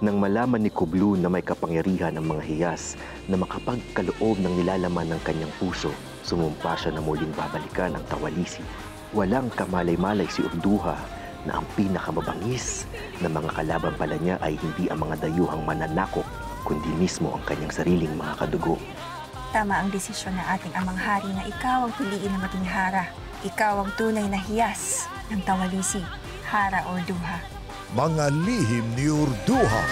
Nang malaman ni Kublu na may kapangyarihan ang mga hiyas na makapagkaloob ng nilalaman ng kanyang puso, sumumpa siya na muling babalikan ang tawalisi. Walang kamalay-malay si Urduha na ang pinakamabangis na mga kalaban pala niya ay hindi ang mga dayuhang mananakop, kundi mismo ang kanyang sariling mga kadugo. Tama ang desisyon ng ating amang hari na ikaw ang piliin na maging hara. Ikaw ang tunay na hiyas ng tawalisi, hara o duha. Mga lihim ni Urduha.